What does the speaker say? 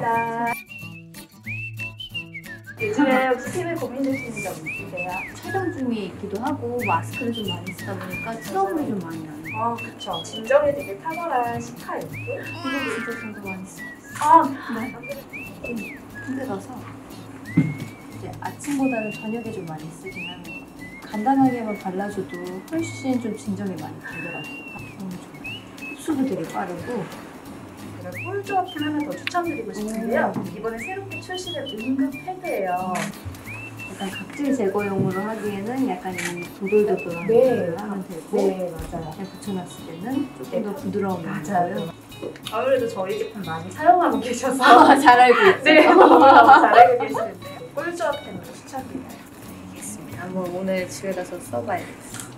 감사합니다. 요즘에 혹시 피부에 고민되시는 점 있으세요? 촬영 중에 있기도 하고 마스크를 좀 많이 쓰다 보니까 트러블이 좀 많이 나요. 아, 그쵸. 진정에 되게 탁월한 시카였고. 이거 진짜 저도 많이 써요. 아, 네. 좀 힘들어서 이제 아침보다는 저녁에 좀 많이 쓰긴 하는 것 같아요. 간단하게만 발라줘도 훨씬 좀 진정이 많이 되더라고요. 너무 좋아요. 흡수도 되게 빠르고 제가 꿀 조합을 하나 더 추천드리고 싶은데요. 음. 이번에 새롭게 출시된 응급 패드예요. 약간 각질 제거용으로 하기에는 약간 이 도돌도돌한 네. 걸 하면 되고 네, 맞아요. 그냥 붙여놨을 때는 조금 네. 더 부드러운 맞아요. 아무래도 저희 제품 많이 사용하고 계셔서 아, 잘 알고 있어요. 네, 잘 알고 계시는데 꿀 조합 템으로 추천드려요. 알겠습니다. 한번 오늘 집에 가서 써봐야겠어요.